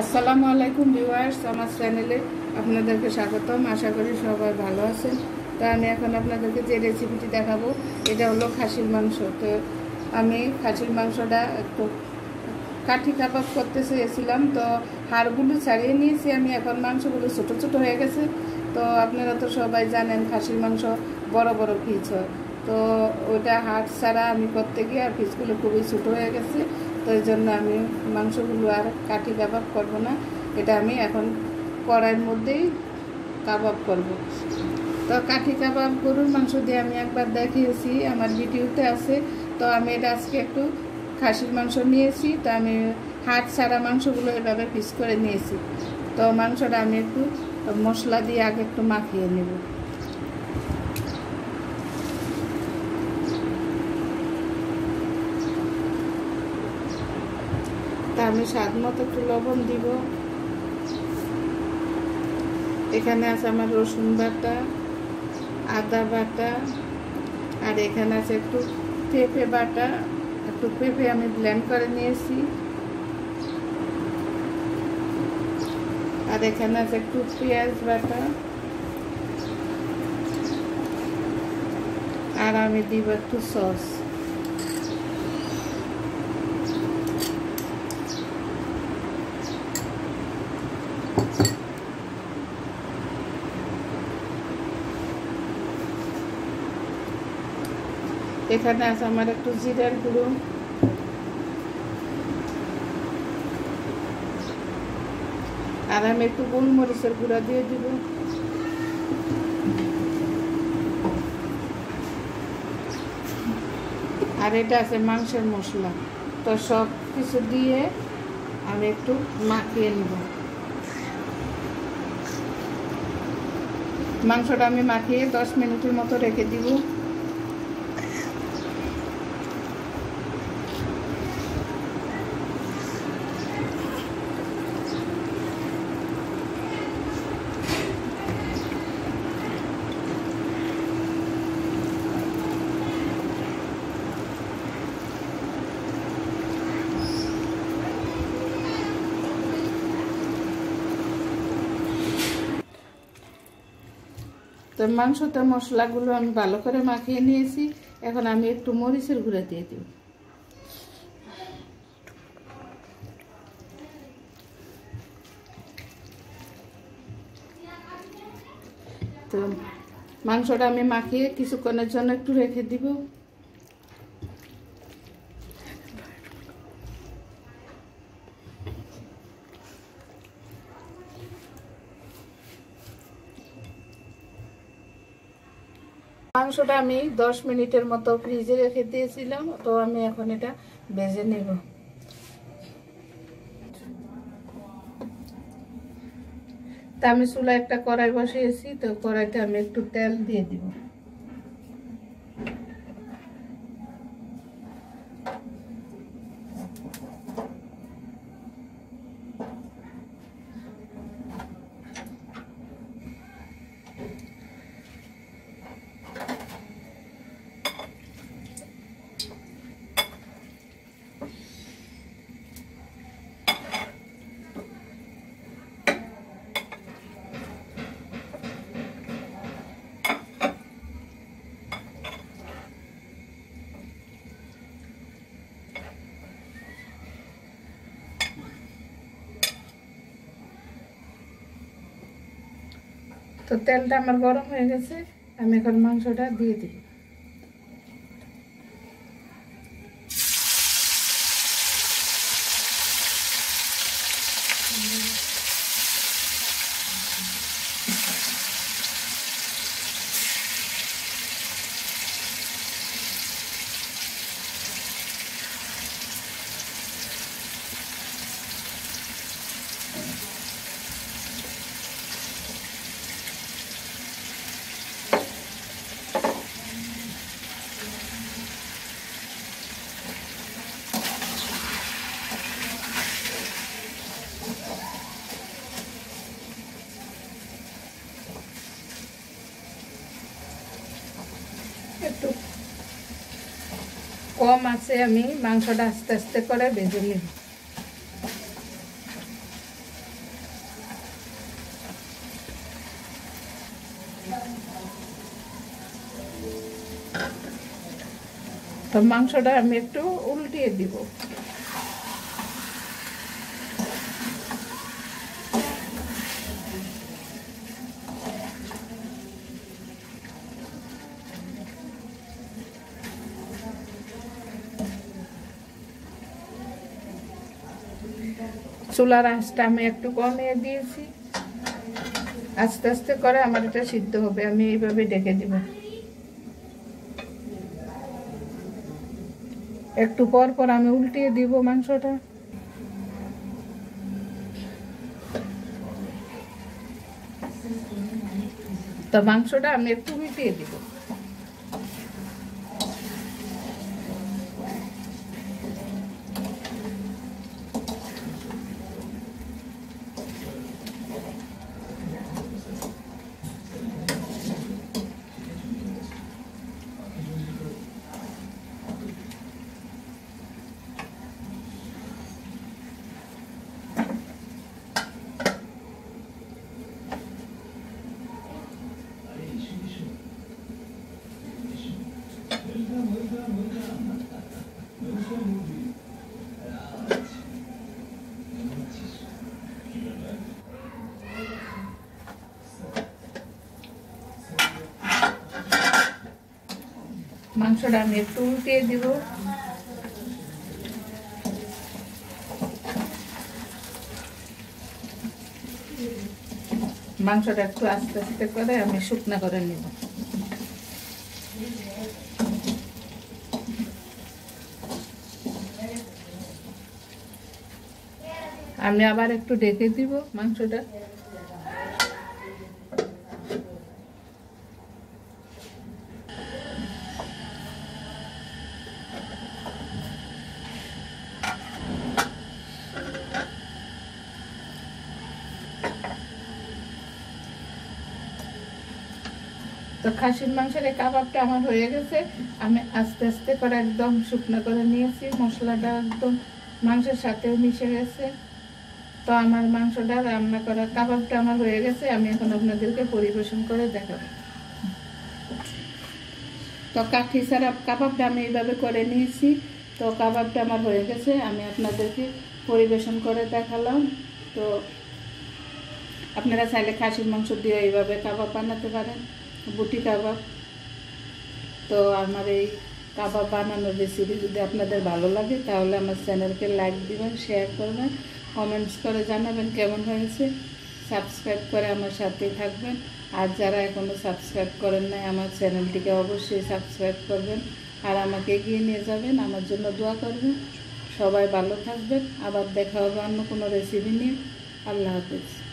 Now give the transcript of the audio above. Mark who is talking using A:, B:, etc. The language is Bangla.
A: আসসালামু আলাইকুম ভিউয়ার্স, আমার চ্যানেলে আপনাদেরকে স্বাগতম। আশা করি সবাই ভালো আছেন। তো আমি এখন আপনাদেরকে যে রেসিপিটি দেখাবো, এটা হলো খাসির মাংস। তো আমি খাসির মাংসটা একটু কাঠি কাবাব করতে চেয়েছিলাম, তো হাড়গুলো ছাড়িয়ে নিয়েছি আমি। এখন মাংসগুলো ছোটো ছোটো হয়ে গেছে। তো আপনারা তো সবাই জানেন, খাসির মাংস বড় বড় পিস হয়। তো ওটা হাড় ছাড়া আমি করতে গিয়ে আর পিসগুলো খুবই ছোটো হয়ে গেছে। তো এই জন্য আমি মাংসগুলো আর কাঠি কাবাব করব না। এটা আমি এখন কড়াইয়ের মধ্যেই কাবাব করব। তো কাঠি কাবাব, গরুর মাংস দিয়ে আমি একবার দেখিয়েছি, আমার ভিডিওতে আছে। তো আমি এটা আজকে একটু খাসির মাংস নিয়েছি, তো আমি হাত ছাড়া মাংসগুলো এভাবে পিস করে নিয়েছি। তো মাংসটা আমি একটু মশলা দিয়ে আগে একটু মাখিয়ে নেব। তা আমি স্বাদ মতো একটু লবণ দিব। এখানে আছে আমার রসুন বাটা, আদা বাটা, আর এখানে আছে একটু পেঁপে বাটা। একটু পেঁপে আমি ব্লেন্ড করে নিয়েছি। আর এখানে আছে একটু পেঁয়াজ বাটা। আর আমি দিব একটু সস। এখানে আছে আমার একটু জিরার গুঁড়ো। আর আমি একটু গোলমরিচের গুঁড়া দিয়ে দিব। আর এটা আছে মাংসের মশলা। তো সব কিছু দিয়ে আমি একটু মাখিয়ে নেব। মাংসটা আমি মাখিয়ে দশ মিনিটের মতো রেখে দিব। তো মাংসটা, মশলাগুলো আমি ভালো করে মাখিয়ে নিয়েছি। এখন আমি একটু মরিচের গুঁড়া দিয়ে দিব। তো মাংসটা আমি মাখিয়ে কিছুক্ষণের জন্য একটু রেখে দিব। মাংসটা আমি দশ মিনিটের মতো ফ্রিজে রেখে দিয়েছিলাম, তো আমি এখন এটা বেজে নেব। তা আমি চুলা একটা কড়াই বসিয়েছি, তো কড়াইতে আমি একটু তেল দিয়ে দিব। তো তেলটা আমার গরম হয়ে গেছে আমি এখন মাংসটা দিয়ে দিব। কম আছে আমি মাংসটা আস্তে আস্তে করে ভেজে নিব। তো মাংসটা আমি একটু উল্টিয়ে দিব। চুলার আঁচটা আমি একটু কমিয়ে দিয়েছি। আস্তে আস্তে করে আমার এটা সিদ্ধ হবে, আমি এইভাবে ডেকে দিব। একটু পর পর আমি উল্টিয়ে দিব মাংসটা। তো মাংসটা আমি একটু মিটিয়ে দিব। মাংসটা আমি একটু উল্টিয়ে দিব। মাংসটা একটু আস্তে আস্তে করে আমি শুকনা করে নিব। আমি আবার একটু ডেকে দিব মাংসটা। তো খাসির মাংসের এই কাবাবটা আমার হয়ে গেছে। আমি আস্তে আস্তে করে একদম শুকনো করে নিয়েছি। মশলাটা একদম মাংসের সাথেও মিশে গেছে। তো আমার মাংসটা রান্না করা কাবাবটা আমার হয়ে গেছে। আমি এখন আপনাদেরকে পরিবেশন করে দেখাবো। তো কাঠি ছাড়া কাবাবটা আমি এইভাবে করে নিয়েছি। তো কাবাবটা আমার হয়ে গেছে। আমি আপনাদেরকে পরিবেশন করে দেখালাম। তো আপনারা চাইলে খাসির মাংস দিয়ে এইভাবে কাবাব বানাতে পারেন। বুটি কাবাব। তো আমার এই কাবাব বানানোর রেসিপি যদি আপনাদের ভালো লাগে, তাহলে আমার চ্যানেলকে লাইক দিবেন শেয়ার করবেন কমেন্টস করে জানাবেন কেমন হয়েছে। সাবস্ক্রাইব করে আমার সাথেই থাকবেন। আর যারা এখনও সাবস্ক্রাইব করেন নাই, আমার চ্যানেলটিকে অবশ্যই সাবস্ক্রাইব করবেন। আর আমাকে এগিয়ে নিয়ে যাবেন, আমার জন্য দোয়া করবেন। সবাই ভালো থাকবেন। আবার দেখা হবে অন্য কোনো রেসিপি নিয়ে। আল্লাহ হাফিজ।